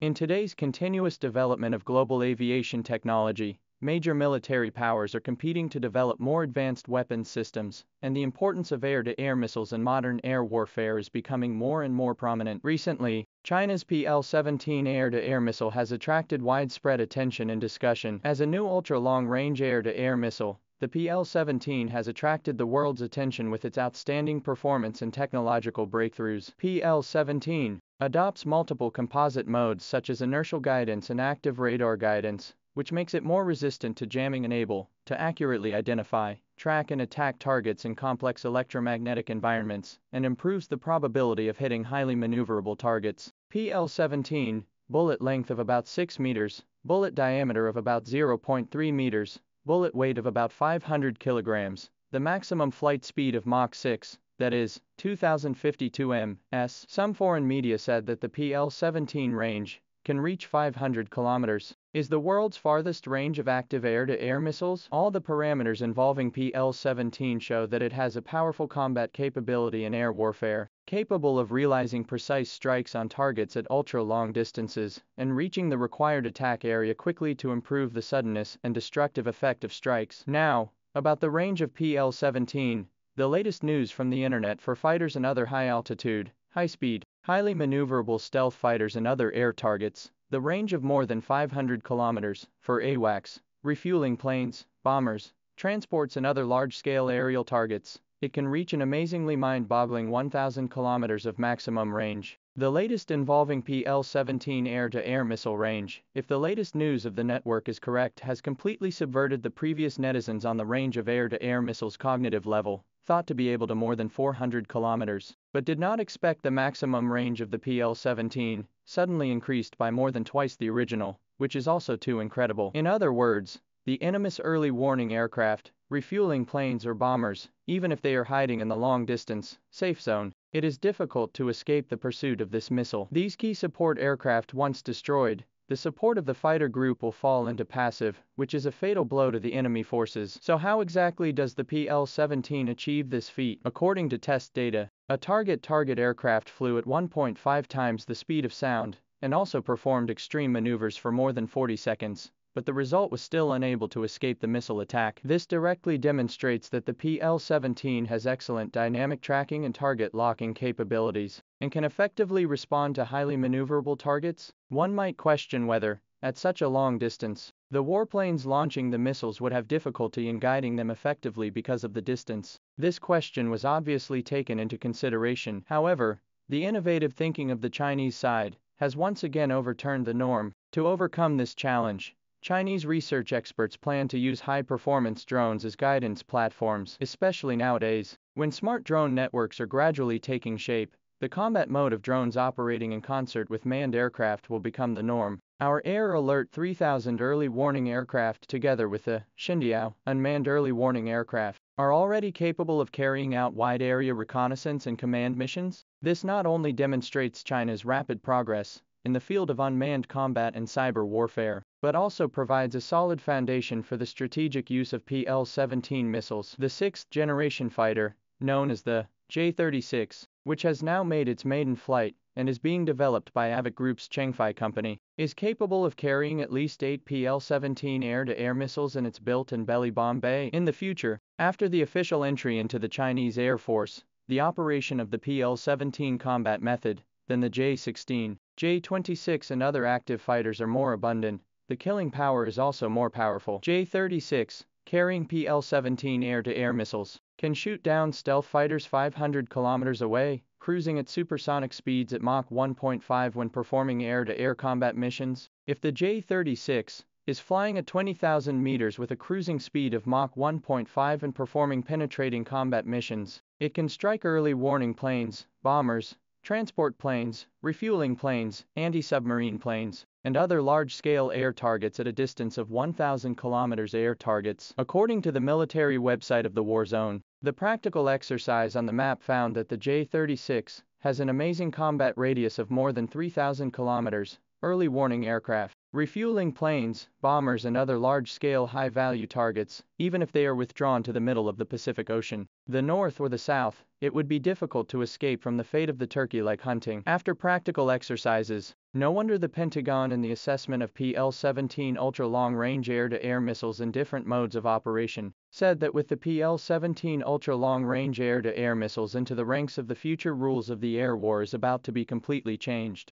In today's continuous development of global aviation technology, major military powers are competing to develop more advanced weapons systems, and the importance of air to air missiles in modern air warfare is becoming more and more prominent. Recently, China's PL 17 air to air missile has attracted widespread attention and discussion. As a new ultra long range air to air missile, the PL 17 has attracted the world's attention with its outstanding performance and technological breakthroughs. PL 17 adopts multiple composite modes such as inertial guidance and active radar guidance, which makes it more resistant to jamming and able to accurately identify, track and attack targets in complex electromagnetic environments, and improves the probability of hitting highly maneuverable targets. PL-17, bullet length of about 6 meters, bullet diameter of about 0.3 meters, bullet weight of about 500 kilograms, the maximum flight speed of Mach 6, that is, 2052 ms. Some foreign media said that the PL-17 range can reach 500 kilometers is the world's farthest range of active air-to-air missiles. All the parameters involving PL-17 show that it has a powerful combat capability in air warfare, capable of realizing precise strikes on targets at ultra-long distances, and reaching the required attack area quickly to improve the suddenness and destructive effect of strikes. Now, about the range of PL-17, the latest news from the internet for fighters and other high-altitude, high-speed, highly maneuverable stealth fighters and other air targets, the range of more than 500 kilometers for AWACS, refueling planes, bombers, transports and other large-scale aerial targets. It can reach an amazingly mind-boggling 1000 kilometers of maximum range. The latest involving PL-17 air-to-air missile range, if the latest news of the network is correct, has completely subverted the previous netizens on the range of air-to-air missiles cognitive level, thought to be able to more than 400 kilometers, but did not expect the maximum range of the PL-17, suddenly increased by more than twice the original, which is also too incredible. In other words, the enemy's early warning aircraft, refueling planes or bombers, even if they are hiding in the long distance, safe zone, it is difficult to escape the pursuit of this missile. These key support aircraft once destroyed, the support of the fighter group will fall into passive, which is a fatal blow to the enemy forces. So how exactly does the PL-17 achieve this feat? According to test data, a target-target aircraft flew at 1.5 times the speed of sound, and also performed extreme maneuvers for more than 40 seconds, but the result was still unable to escape the missile attack. This directly demonstrates that the PL-17 has excellent dynamic tracking and target locking capabilities, and can effectively respond to highly maneuverable targets. One might question whether, at such a long distance, the warplanes launching the missiles would have difficulty in guiding them effectively because of the distance. This question was obviously taken into consideration. However, the innovative thinking of the Chinese side has once again overturned the norm. To overcome this challenge, Chinese research experts plan to use high-performance drones as guidance platforms, especially nowadays, when smart drone networks are gradually taking shape. The combat mode of drones operating in concert with manned aircraft will become the norm. Our Air Alert 3000 early warning aircraft together with the Xindiao unmanned early warning aircraft are already capable of carrying out wide area reconnaissance and command missions. This not only demonstrates China's rapid progress in the field of unmanned combat and cyber warfare, but also provides a solid foundation for the strategic use of PL-17 missiles. The sixth generation fighter, known as the J-36, which has now made its maiden flight and is being developed by Avic Group's Chengfei company, is capable of carrying at least 8 PL-17 air-to-air missiles in its built and belly bomb bay. In the future, after the official entry into the Chinese Air Force, the operation of the PL-17 combat method, than the J-16, J-26 and other active fighters are more abundant, the killing power is also more powerful. J-36, carrying PL-17 air-to-air missiles, can shoot down stealth fighters 500 kilometers away, cruising at supersonic speeds at Mach 1.5 when performing air-to-air combat missions. If the J-36 is flying at 20,000 meters with a cruising speed of Mach 1.5 and performing penetrating combat missions, it can strike early warning planes, bombers, transport planes, refueling planes, anti-submarine planes, and other large-scale air targets at a distance of 1,000 kilometers air targets. According to the military website of the war zone, the practical exercise on the map found that the J-36 has an amazing combat radius of more than 3,000 kilometers, early warning aircraft, refueling planes, bombers and other large-scale high-value targets, even if they are withdrawn to the middle of the Pacific Ocean, the North or the South, it would be difficult to escape from the fate of the turkey like hunting. After practical exercises, no wonder the Pentagon in the assessment of PL-17 ultra-long-range air-to-air missiles in different modes of operation, said that with the PL-17 ultra-long-range air-to-air missiles into the ranks of the future rules of the air war is about to be completely changed.